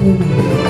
problema. Uhum.